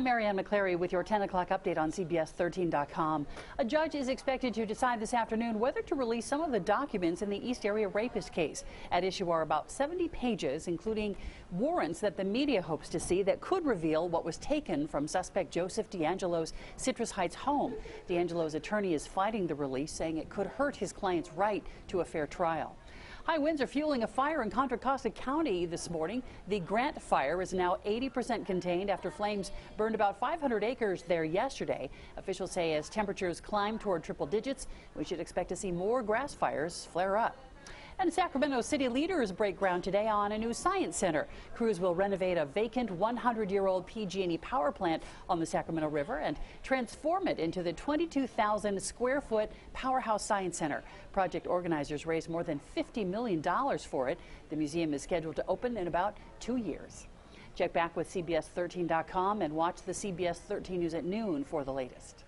I'm Marianne McClary with your 10 o'clock update on CBS13.com. A judge is expected to decide this afternoon whether to release some of the documents in the East Area rapist case. At issue are about 70 pages, including warrants that the media hopes to see that could reveal what was taken from suspect Joseph DeAngelo's Citrus Heights home. DeAngelo's attorney is fighting the release, saying it could hurt his client's right to a fair trial. High winds are fueling a fire in Contra Costa County this morning. The Grant fire is now 80% contained after flames burned about 500 acres there yesterday. Officials say as temperatures climb toward triple digits, we should expect to see more grass fires flare up. And Sacramento city leaders break ground today on a new science center. Crews will renovate a vacant 100-year-old PG&E power plant on the Sacramento River and transform it into the 22,000 square foot Powerhouse Science Center. Project organizers raised more than $50 million for it. The museum is scheduled to open in about two years. Check back with CBS13.com and watch the CBS 13 News at noon for the latest.